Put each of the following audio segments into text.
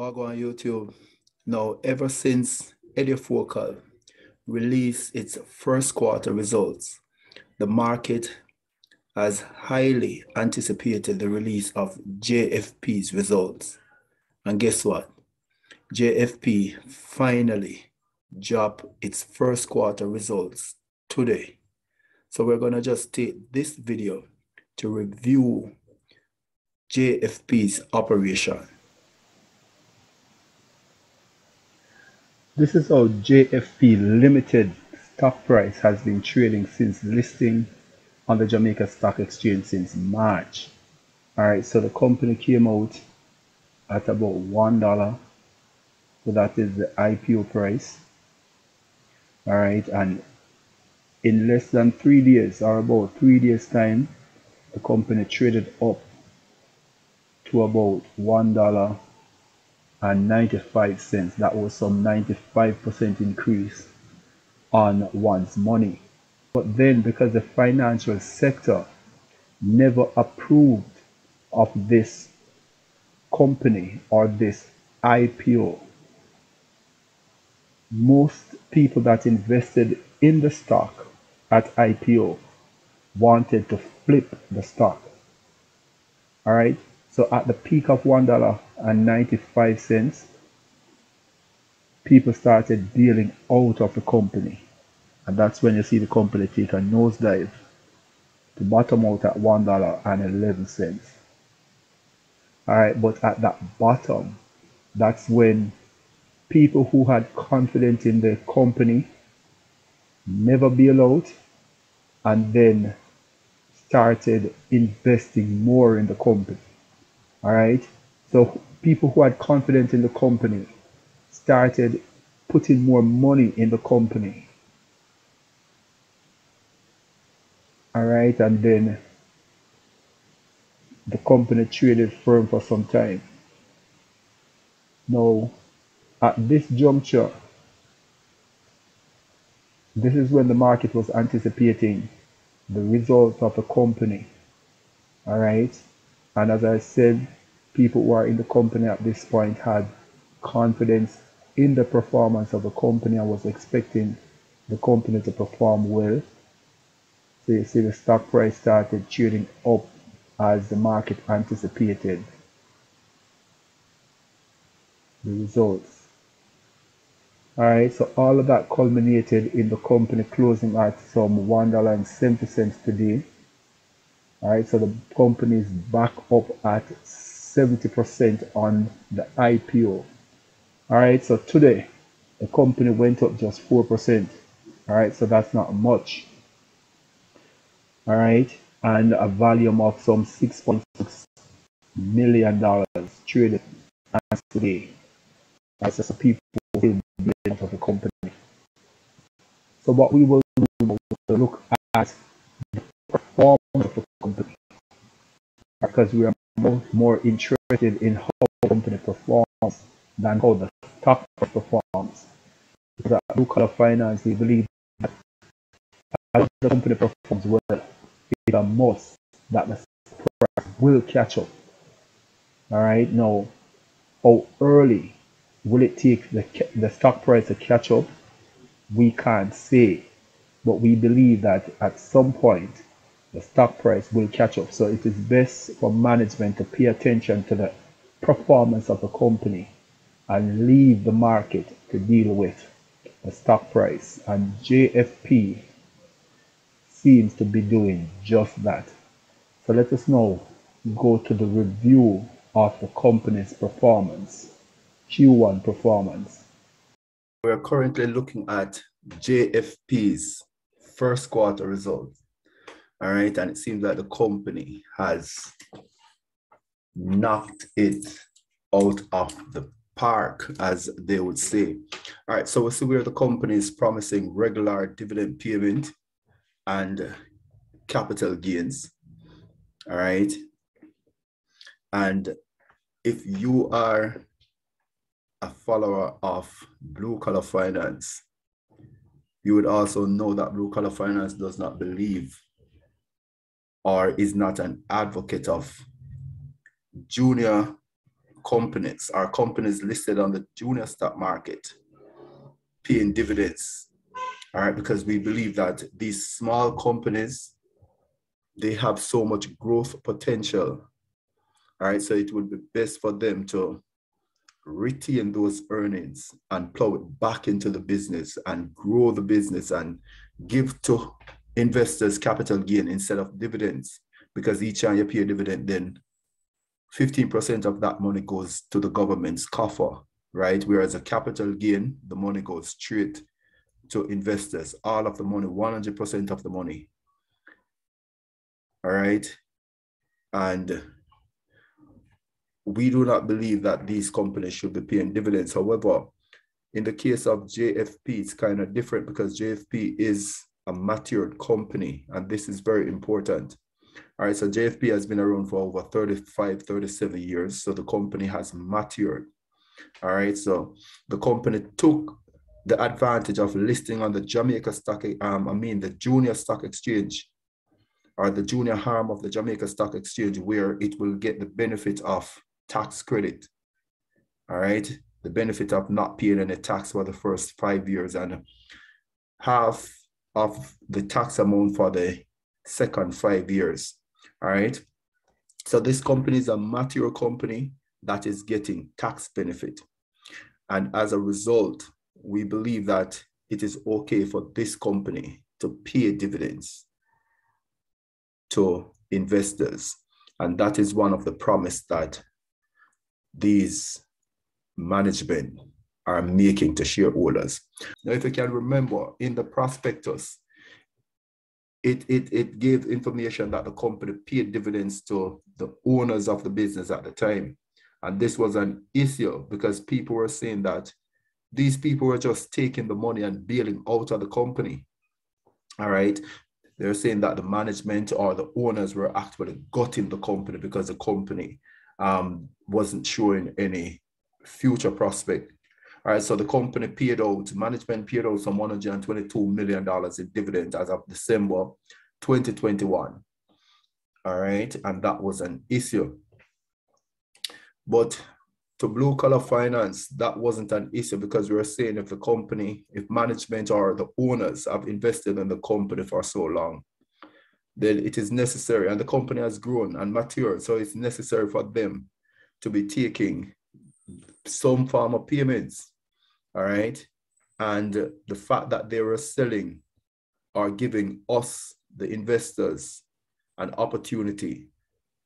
Go on YouTube. Now, ever since EduFocal released its first quarter results, the market has highly anticipated the release of JFP's results. And guess what? JFP finally dropped its first quarter results today. So we're going to just take this video to review JFP's operation. This is how JFP Limited stock price has been trading since listing on the Jamaica Stock Exchange since March. All right, so the company came out at about one dollar. So that is the IPO price. All right, and in less than three days or about three days time, the company traded up to about one dollar and 95 cents. That was some 95% increase on one's money. But then because the financial sector never approved of this company or this IPO, most people that invested in the stock at IPO wanted to flip the stock. All right. So at the peak of $1.95, people started dealing out of the company. And that's when you see the company take a nosedive to bottom out at $1.11. All right, but at that bottom, that's when people who had confidence in the company never bail out and then started investing more in the company. All right, so people who had confidence in the company started putting more money in the company. All right and then the company traded firm for some time. Now at this juncture this is when the market was anticipating the results of the company. All right and as i said people who are in the company at this point had confidence in the performance of the company and was expecting the company to perform well so you see the stock price started trading up as the market anticipated the results. Alright, so all of that culminated in the company closing at some $1.70 today. Alright, so the company is back up at 70% on the IPO. Alright, so today the company went up just 4%. Alright, so that's not much all right, and a volume of some 6.6 million dollars traded as today. That's just a people will of the company. So what we will do is look at the performance of the company because we are more, interested in how the company performs than how the stock performs. At Blue Collar Finance, we believe that as the company performs well, it's a must that the price will catch up. All right, now, how early will it take the, the stock price to catch up? We can't say, but we believe that at some point the stock price will catch up. So it is best for management to pay attention to the performance of the company and leave the market to deal with the stock price. And JFP seems to be doing just that. So let us now go to the review of the company's performance, Q1 performance. We are currently looking at JFP's first quarter results. All right, and it seems like the company has knocked it out of the park, as they would say. All right, so we see where the company is promising regular dividend payment and capital gains. All right. And if you are a follower of blue collar finance, you would also know that blue collar finance does not believe or is not an advocate of junior companies are companies listed on the junior stock market paying dividends. All right, because we believe that these small companies they have so much growth potential. All right, so it would be best for them to retain those earnings and plow it back into the business and grow the business and give to investors capital gain instead of dividends because each time you pay a dividend then 15% of that money goes to the government's coffer right? Whereas a capital gain the money goes straight to investors. All of the money 100% of the money. All right? And we do not believe that these companies should be paying dividends. However, in the case of JFP, it's kind of different because JFP is a matured company, and this is very important. All right, so JFP has been around for over 35, 37 years. So the company has matured. All right, so the company took the advantage of listing on the Jamaica Stock, um, I mean, the Junior Stock Exchange or the junior arm of the Jamaica Stock Exchange, where it will get the benefit of tax credit. All right. The benefit of not paying any tax for the first five years and half of the tax amount for the second five years. All right. So this company is a material company that is getting tax benefit. And as a result, we believe that it is okay for this company to pay dividends to investors. And that is one of the promise that these management are making to shareholders. Now, if you can remember in the prospectus, it, it, it gave information that the company paid dividends to the owners of the business at the time. And this was an issue because people were saying that these people were just taking the money and bailing out of the company. All right. They're saying that the management or the owners were actually gutting the company because the company um, wasn't showing any future prospect. All right, so the company paid out, management paid out some $122 million in dividends as of December 2021. All right, and that was an issue. But to blue collar finance, that wasn't an issue because we were saying if the company, if management or the owners have invested in the company for so long, then it is necessary, and the company has grown and matured, so it's necessary for them to be taking some form of payments. All right. And the fact that they were selling are giving us, the investors, an opportunity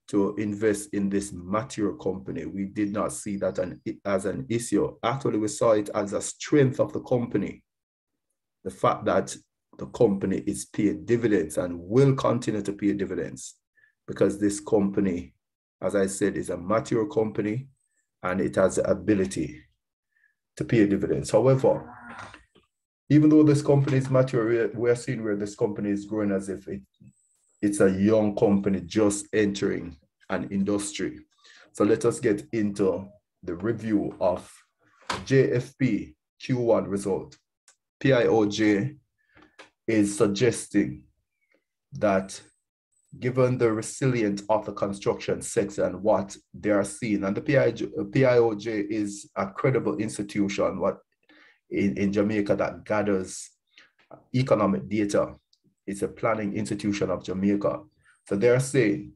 to invest in this mature company. We did not see that an, as an issue. Actually, we saw it as a strength of the company. The fact that the company is paying dividends and will continue to pay dividends because this company, as I said, is a mature company and it has the ability to pay dividends. However, even though this company is mature, we're seeing where this company is growing as if it, it's a young company just entering an industry. So let us get into the review of JFP Q1 result. PIOJ is suggesting that given the resilience of the construction sector and what they are seeing, and the PIOJ is a credible institution what in, in Jamaica that gathers economic data. It's a planning institution of Jamaica. So they're saying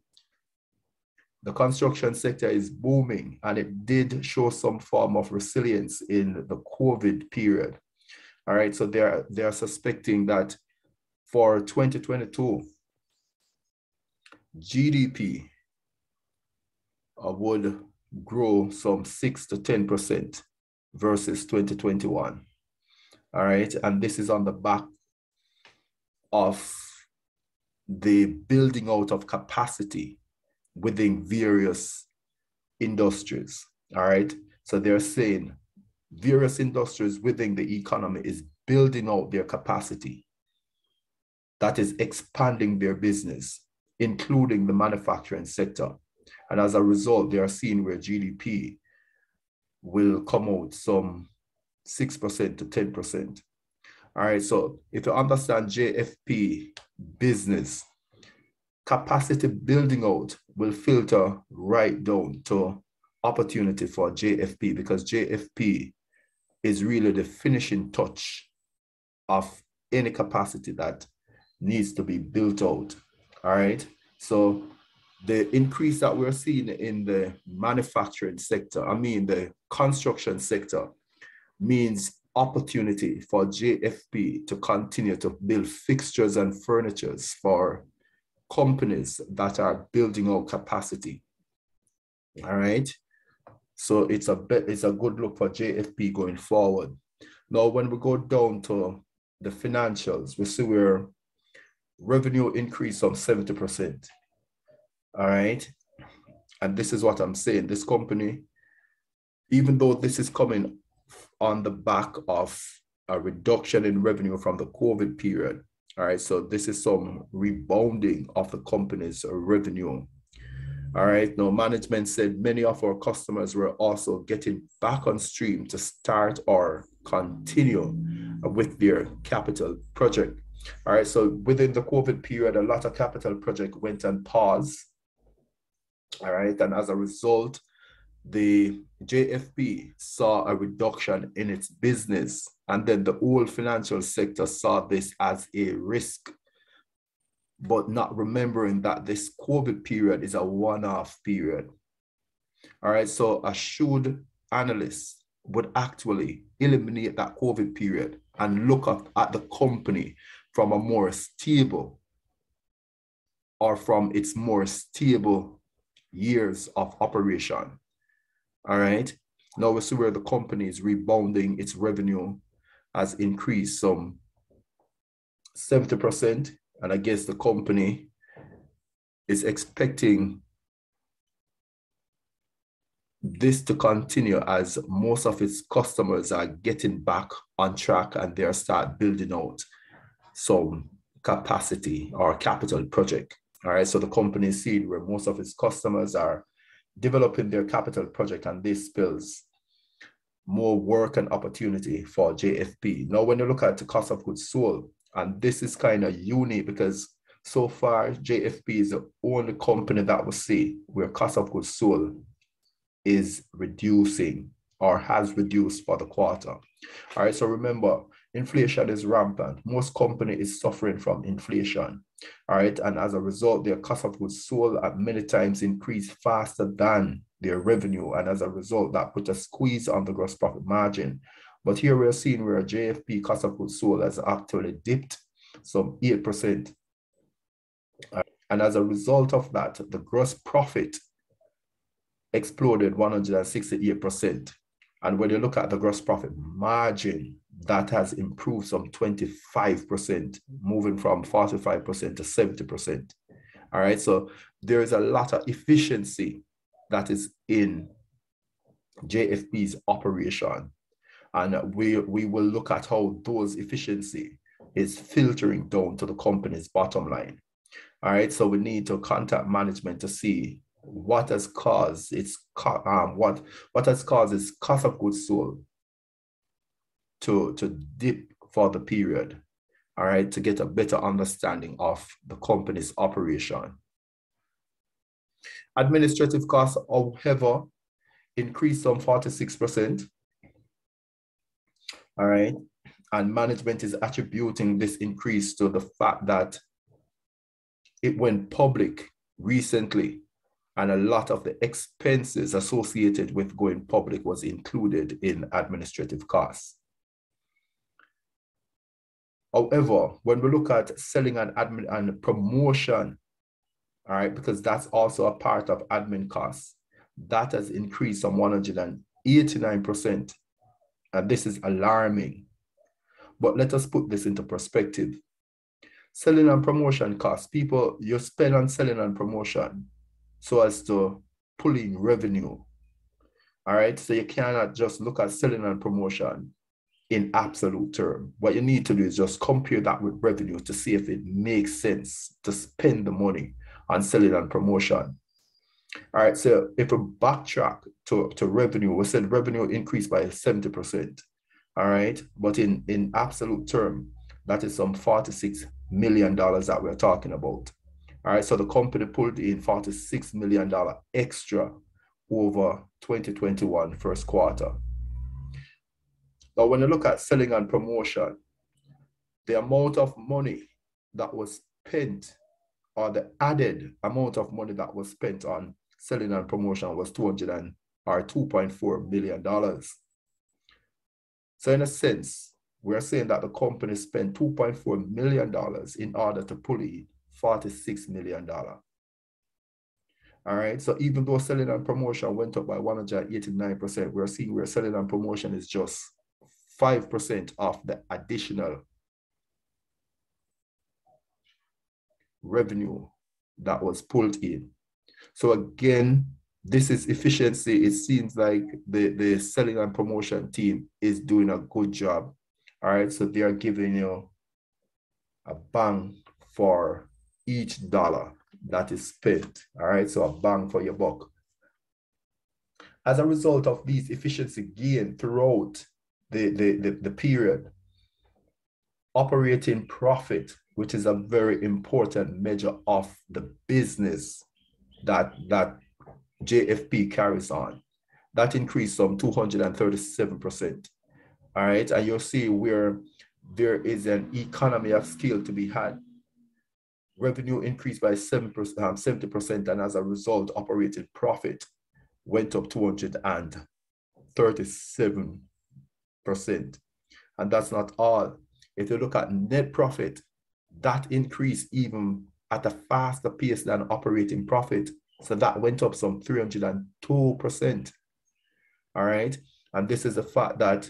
the construction sector is booming and it did show some form of resilience in the COVID period. All right, so they're they're suspecting that for 2022, GDP uh, would grow some six to 10% versus 2021. All right, and this is on the back of the building out of capacity within various industries. All right, so they're saying various industries within the economy is building out their capacity that is expanding their business, including the manufacturing sector. And as a result, they are seeing where GDP will come out some 6% to 10%. All right, so if you understand JFP business, capacity building out will filter right down to opportunity for JFP because JFP is really the finishing touch of any capacity that needs to be built out. All right. So the increase that we're seeing in the manufacturing sector, I mean the construction sector, means opportunity for JFP to continue to build fixtures and furnitures for companies that are building out capacity. All right. So it's a bit, it's a good look for JFP going forward. Now, when we go down to the financials, we see where revenue increase some 70%. All right. And this is what I'm saying. This company, even though this is coming on the back of a reduction in revenue from the COVID period. All right. So this is some rebounding of the company's revenue. All right. Now, management said many of our customers were also getting back on stream to start or continue with their capital project. All right. So within the COVID period, a lot of capital project went on pause. All right. And as a result, the JFP saw a reduction in its business, and then the whole financial sector saw this as a risk, but not remembering that this COVID period is a one off period. All right, so a shrewd analyst would actually eliminate that COVID period and look at, at the company from a more stable or from its more stable years of operation. All right. Now we see where the company is rebounding, its revenue has increased some 70%. And I guess the company is expecting this to continue as most of its customers are getting back on track and they are start building out some capacity or capital project. All right. So the company seeing where most of its customers are developing their capital project and this spills more work and opportunity for JFP. Now, when you look at the cost of goods sold, and this is kind of unique because so far JFP is the only company that we see where cost of goods sold is reducing or has reduced for the quarter. All right, so remember, inflation is rampant. Most company is suffering from inflation. All right. And as a result, their cost of goods sold at many times increase faster than their revenue. And as a result, that put a squeeze on the gross profit margin. But here we're seeing where JFP cost of goods sold has actually dipped some 8%. And as a result of that, the gross profit exploded 168%. And when you look at the gross profit margin, that has improved some 25%, moving from 45% to 70%. All right. So there is a lot of efficiency that is in JFP's operation. And we, we will look at how those efficiency is filtering down to the company's bottom line. All right. So we need to contact management to see what has caused its um, what what has caused its cost of goods sold to, to dip for the period, all right, to get a better understanding of the company's operation. Administrative costs, however, increased some 46%. All right. And management is attributing this increase to the fact that it went public recently and a lot of the expenses associated with going public was included in administrative costs. However, when we look at selling and admin and promotion, all right, because that's also a part of admin costs, that has increased from 189%. And this is alarming. But let us put this into perspective. Selling and promotion costs, people, you spend on selling and promotion so as to pull in revenue. All right, so you cannot just look at selling and promotion in absolute term. What you need to do is just compare that with revenue to see if it makes sense to spend the money on selling and promotion. All right, so if we backtrack to, to revenue, we said revenue increased by 70%. All right, but in, in absolute term, that is some $46 million that we're talking about. All right, so the company pulled in $46 million extra over 2021 first quarter. Now, when you look at selling and promotion, the amount of money that was spent or the added amount of money that was spent on selling and promotion was 200 and, or 2.4 million dollars. So in a sense, we're saying that the company spent 2.4 million dollars in order to pull in 46 million dollar. All right. So even though selling and promotion went up by 189%, we're seeing where selling and promotion is just 5% of the additional revenue that was pulled in. So again, this is efficiency. It seems like the, the selling and promotion team is doing a good job. All right. So they are giving you a bang for each dollar that is spent. All right. So a bang for your buck. As a result of these efficiency gain throughout the, the, the, the period, operating profit which is a very important measure of the business that that JFP carries on. That increased some 237%. All right. And you'll see where there is an economy of scale to be had. Revenue increased by 7%, um, 70%, and as a result, operating profit went up 237%. And that's not all. If you look at net profit, that increased even at a faster pace than operating profit. So that went up some 302%. All right. And this is the fact that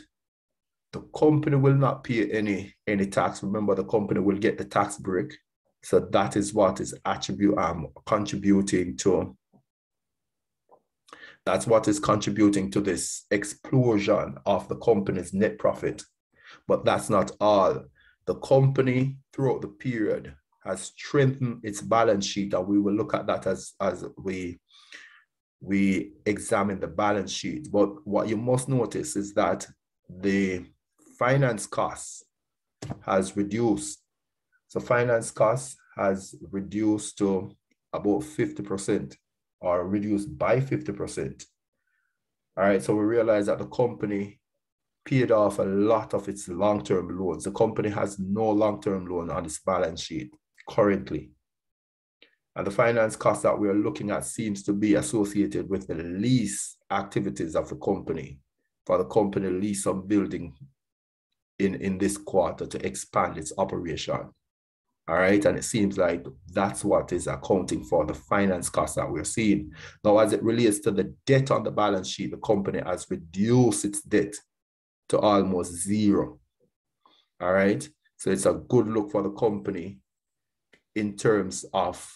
the company will not pay any any tax. Remember, the company will get the tax break. So that is what is attribute um contributing to. That's what is contributing to this explosion of the company's net profit. But that's not all. The company throughout the period has strengthened its balance sheet and we will look at that as as we we examine the balance sheet. But what you must notice is that the finance costs has reduced. So finance costs has reduced to about 50% or reduced by 50% all right so we realize that the company paid off a lot of its long-term loans. The company has no long-term loan on its balance sheet currently. And the finance cost that we're looking at seems to be associated with the lease activities of the company for the company lease some building in, in this quarter to expand its operation. All right. And it seems like that's what is accounting for the finance costs that we're seeing. Now, as it relates to the debt on the balance sheet, the company has reduced its debt to almost zero. All right. So it's a good look for the company in terms of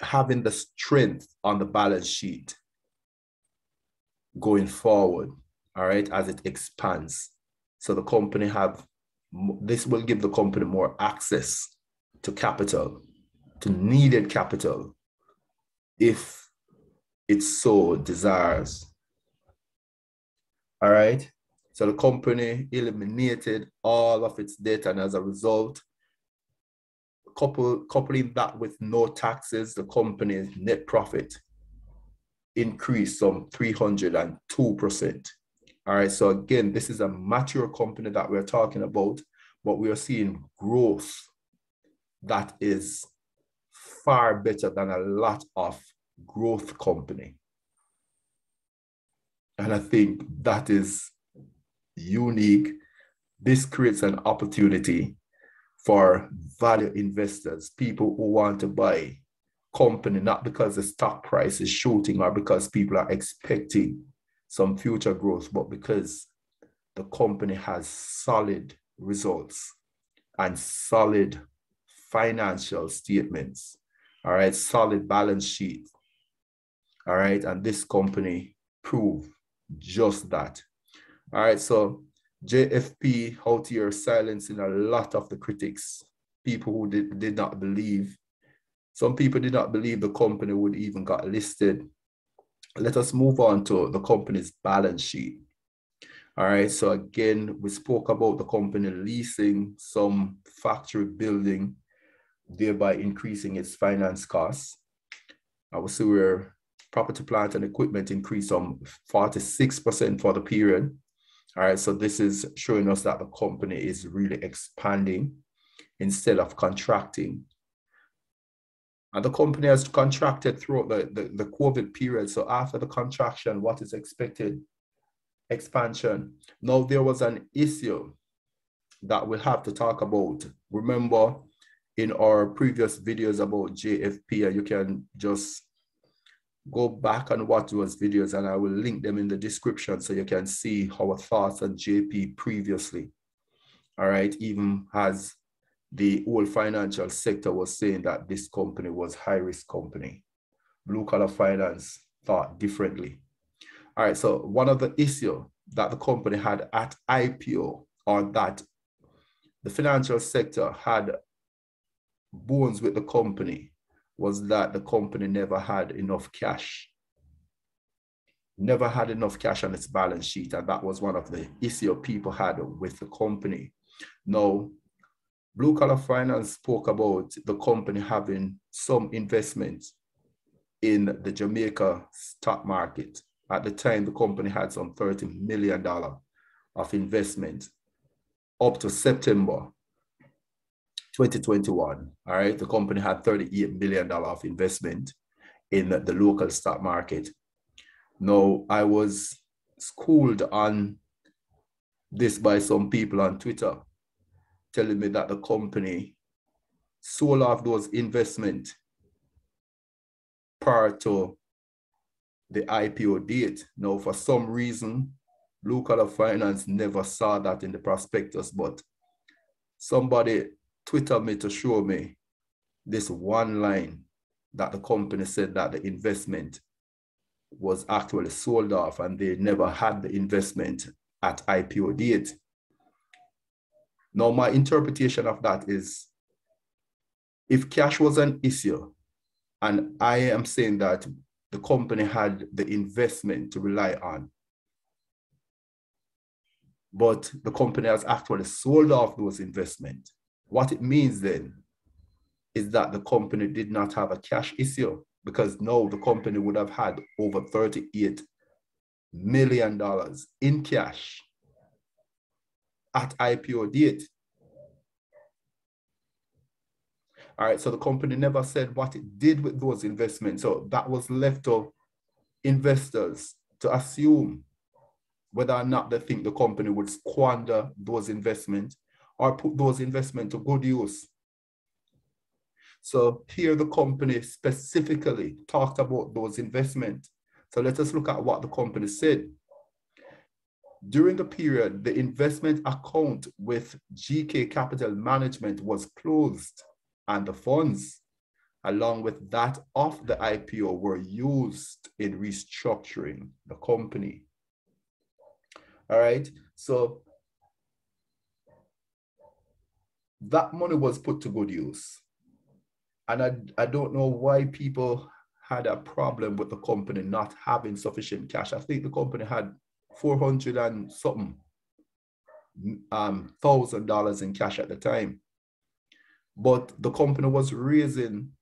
having the strength on the balance sheet going forward, all right, as it expands. So the company have, this will give the company more access to capital, to needed capital, if it so desires. All right. So the company eliminated all of its debt, and as a result, couple, coupling that with no taxes, the company's net profit increased some 302%. All right. So again, this is a mature company that we're talking about, but we are seeing growth that is far better than a lot of growth company. And I think that is unique. This creates an opportunity for value investors, people who want to buy company, not because the stock price is shooting or because people are expecting some future growth, but because the company has solid results and solid financial statements. All right, solid balance sheet. All right, and this company proved just that. All right, so JFP out here silencing a lot of the critics, people who did, did not believe. Some people did not believe the company would even got listed. Let us move on to the company's balance sheet. All right, so again, we spoke about the company leasing some factory building, thereby increasing its finance costs. I will see where property, plant, and equipment increased some 46% for the period. All right, so this is showing us that the company is really expanding instead of contracting. And the company has contracted throughout the, the, the COVID period. So after the contraction, what is expected? Expansion. Now, there was an issue that we'll have to talk about. Remember, in our previous videos about JFP, uh, you can just go back and watch those videos and I will link them in the description so you can see our thoughts on JP previously. All right, even as the whole financial sector was saying that this company was high risk company. Blue collar finance thought differently. All right, so one of the issue that the company had at IPO or that the financial sector had bones with the company was that the company never had enough cash. Never had enough cash on its balance sheet. And that was one of the issue people had with the company. Now, Blue Collar Finance spoke about the company having some investments in the Jamaica stock market. At the time, the company had some $30 million of investment up to September 2021. All right, the company had $38 million of investment in the local stock market. Now, I was schooled on this by some people on Twitter telling me that the company sold off those investment prior to the IPO date. Now, for some reason, Blue Collar Finance never saw that in the prospectus, but somebody Twitter me to show me this one line that the company said that the investment was actually sold off and they never had the investment at IPO date. Now, my interpretation of that is if cash was an issue, and I am saying that the company had the investment to rely on, but the company has actually sold off those investments. What it means then is that the company did not have a cash issue because no, the company would have had over $38 million in cash at IPO date. All right, so the company never said what it did with those investments. So that was left to investors to assume whether or not they think the company would squander those investments or put those investments to good use. So here the company specifically talked about those investments. So let us look at what the company said. During the period, the investment account with GK Capital Management was closed and the funds, along with that of the IPO, were used in restructuring the company. All right, so that money was put to good use. And I, I don't know why people had a problem with the company not having sufficient cash. I think the company had 400 and something um, thousand dollars in cash at the time. But the company was raising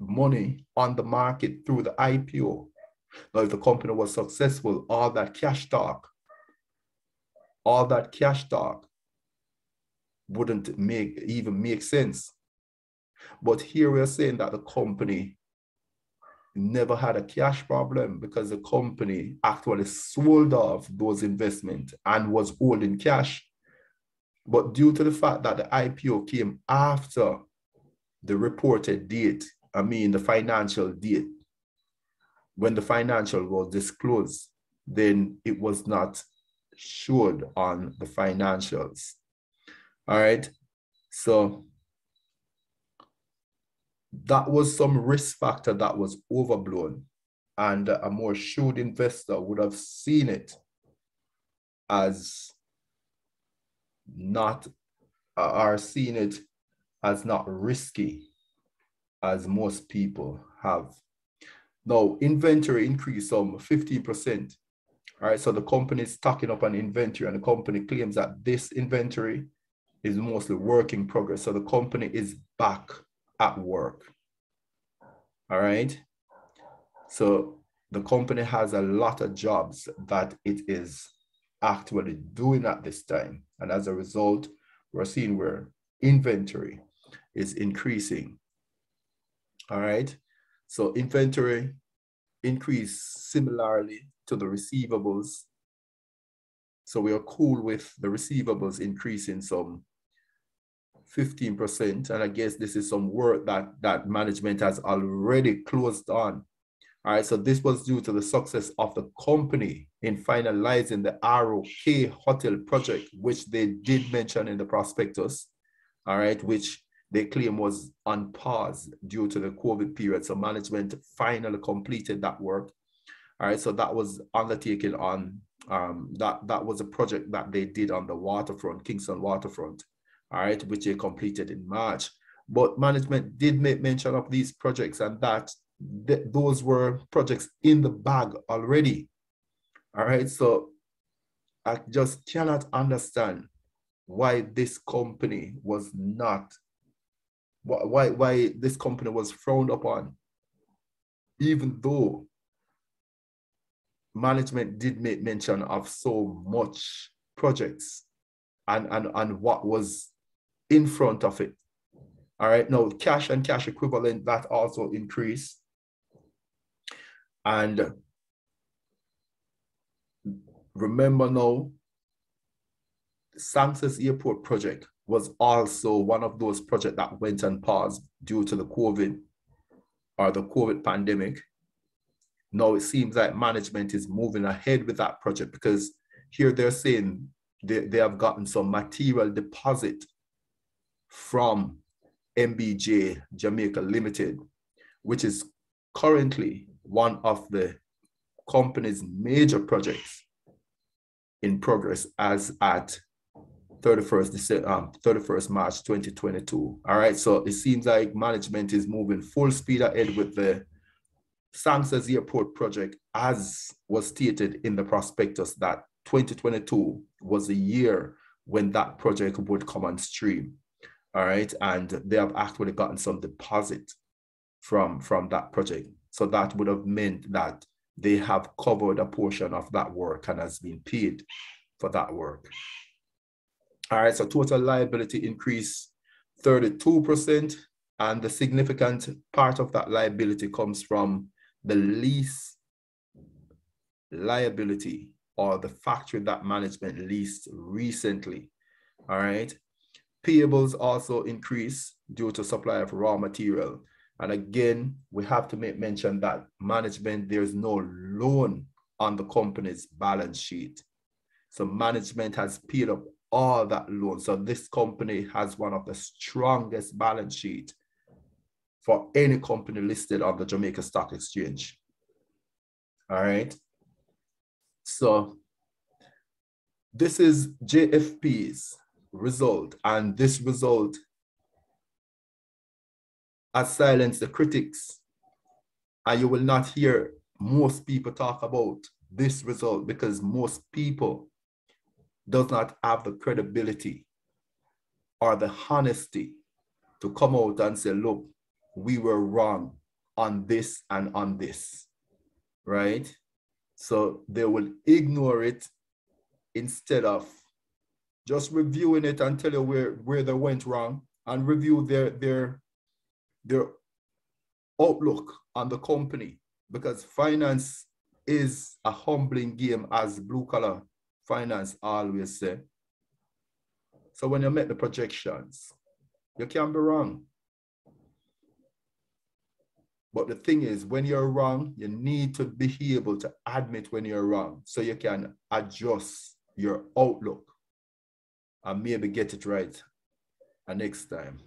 money on the market through the IPO. Now, if the company was successful, all that cash talk, all that cash talk wouldn't make even make sense. But here we're saying that the company never had a cash problem because the company actually sold off those investments and was holding cash. But due to the fact that the IPO came after the reported date, I mean the financial date, when the financial was disclosed, then it was not showed on the financials. All right. So that was some risk factor that was overblown. And a more shrewd investor would have seen it as not, or seen it as not risky as most people have. Now, inventory increased some 15%. All right, so the company is stocking up on inventory, and the company claims that this inventory is mostly work in progress. So the company is back at work. All right. So the company has a lot of jobs that it is actually doing at this time. And as a result, we're seeing where inventory is increasing. All right. So inventory increase similarly to the receivables. So we are cool with the receivables increasing some 15%. And I guess this is some work that, that management has already closed on. All right, so this was due to the success of the company in finalizing the ROK Hotel project, which they did mention in the prospectus, all right, which they claim was on pause due to the COVID period. So management finally completed that work. All right, so that was undertaken on um, that that was a project that they did on the waterfront, Kingston waterfront all right, which they completed in March. But management did make mention of these projects and that th- those were projects in the bag already. All right, so I just cannot understand why this company was not, why, why this company was frowned upon, even though management did make mention of so much projects and, and, and what was in front of it. All right, now cash and cash equivalent, that also increased. And remember now, Sangster's Airport project was also one of those projects that went and pause due to the COVID or the COVID pandemic. Now it seems like management is moving ahead with that project because here they're saying they, they have gotten some material deposit from MBJ Jamaica Limited, which is currently one of the company's major projects in progress as at 31st, um, 31st March 2022. All right, so it seems like management is moving full speed ahead with the Sangster's Airport project, as was stated in the prospectus that 2022 was the year when that project would come on stream all right? And they have actually gotten some deposit from from that project. So that would have meant that they have covered a portion of that work and has been paid for that work. All right? So total liability increase 32% and the significant part of that liability comes from the lease liability or the factory that management leased recently. All right Payables also increase due to supply of raw material. And again, we have to make mention that management, there's no loan on the company's balance sheet. So management has paid up all that loan. So this company has one of the strongest balance sheet for any company listed on the Jamaica Stock Exchange. All right. So this is JFP's result, and this result has silenced the critics. And you will not hear most people talk about this result because most people does not have the credibility or the honesty to come out and say, look, we were wrong on this and on this, right? So they will ignore it instead of just reviewing it and tell you where, where they went wrong and review their, their, their outlook on the company because finance is a humbling game as blue collar finance always say. So when you make the projections, you can be wrong. But the thing is, when you're wrong, you need to be able to admit when you're wrong so you can adjust your outlook and maybe get it right uh, next time.